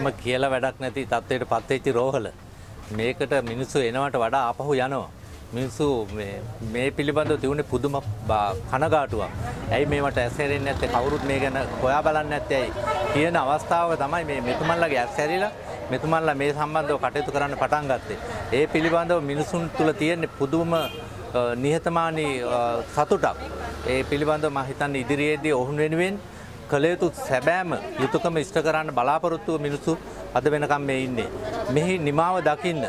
එහෙම කියලා වැඩක් නැති තත්ත්වයට පත්වෙච්චි රෝහල මේකට මිනිස්සු එනවට වඩා ආපහු යනවා. මිනිස්සු මේ පිළිබඳව තිවුණේ පුදුම කනගාටුවක්. ඇයි මේවට ඇසැරෙන්නේ නැත්තේ කවුරුත් මේ ගැන හොයා බලන්නේ නැත්තේ ඇයි කියන අවස්ථාව තමයි මේ මෙතුමන්ලගේ ඇස්සැරිලා මෙතුමන්ලා මේ සම්බන්ධව කටයුතු කරන්න පටන් ගත්තේ. ඒ පිළිබඳව මිනිසුන් තුළ තියෙන පුදුම නිහතමානී සතුටක්. ඒ පිළිබඳව මම හිතන්නේ ඉදිරියේදී ඔවුන් වෙනුවෙන් කළ යුතු සැබෑම යුතුයකම ඉෂ්ට කරන්න බලාපොරොත්තුව මිනිස්සු අද වෙනකම් මේ ඉන්නේ. මෙහි නිමාව දකින්න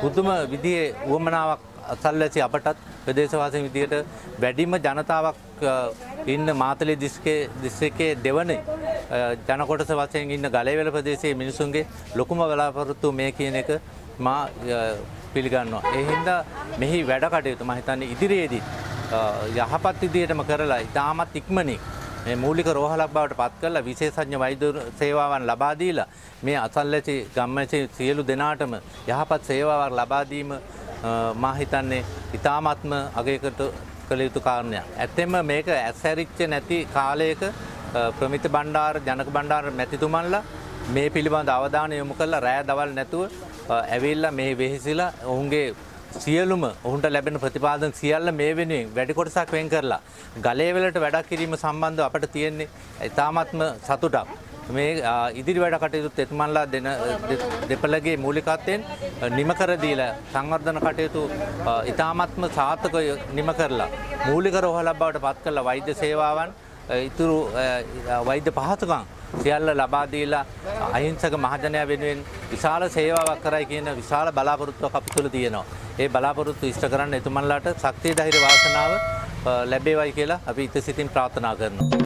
පුදුම විදිහේ උවමනාවක් අසල්වැසි අපටත් ප්‍රදේශවාසීන් විදියට වැඩිම ජනතාවක් ඉන්න මාතලේ දිස්ත්‍රික්කයේ දෙවන ජනකොටස වශයෙන් ඉන්න ගලේවල ප්‍රදේශයේ මිනිසුන්ගේ ලොකුම බලාපොරොත්තු මේ කියන එක මා පිළිගන්නවා. ඒ හින්දා මෙහි වැඩ කටයුතු මම හිතන්නේ ඉදිරියේදී යහපත් විදියටම කරලා ඉතාමත් ඉක්මනින් මේ මූලික රෝහලක් බවට පත් කරලා විශේෂඥ වෛද්‍ය සේවාවන් ලබා දීලා මේ අසල්වැසි ගම්මැසි සියලු දෙනාටම යහපත් සේවාවක් ලබා දීම මා හිතන්නේ ඉතාමත්ම අගයකට කළ යුතු කාරණයක්. ඇත්තෙම මේක ඇස්සැරිච්ච නැති කාලයක ප්‍රමිත බණ්ඩාර ජනක බණ්ඩාර මැතිතුමන්ලා මේ පිළිබඳ අවධානය යොමු කරලා රෑ දවල් නැතුව ඇවිල්ලා මේ වෙහෙසිලා ඔවුන්ගේ සියලුම ඔහුන්ට ලැබෙන ප්‍රතිපාදන සියල්ල මේ වෙනුවෙන් වැඩි කොටසක් වෙන් කරලා ගලේවලට වැඩක් කිරීම සම්බන්ධව අපට තියෙන්නේ ඉතාමත්ම සතුටක්. මේ ඉදිරි වැඩ කටයුතු එතුමන්ලා දෙන දෙපළගේ මූලිකත්වයෙන් නිම කර දීලා සංවර්ධන කටයුතු ඉතාමත්ම සාර්ථක නිම කරලා මූලික රෝහලක් බවට පත් කරලා වෛද්‍ය සේවාවන් ඉතුරු වෛද්‍ය පහසුකම් සියල්ල ලබා දීලා අහිංසක මහජනයා වෙනුවෙන් විශාල සේවාවක් කරයි කියන විශාල බලාපොරොත්තුවක් අපි තුළ තියෙනවා. ඒ බලාපොරොත්තු ඉෂ්ට කරන්න එතුමන්ලාට ශක්තිය ධෛර්ය වාසනාව ලැබේවයි කියලා අපි ඉත සිතින් ප්‍රාර්ථනා කරනවා.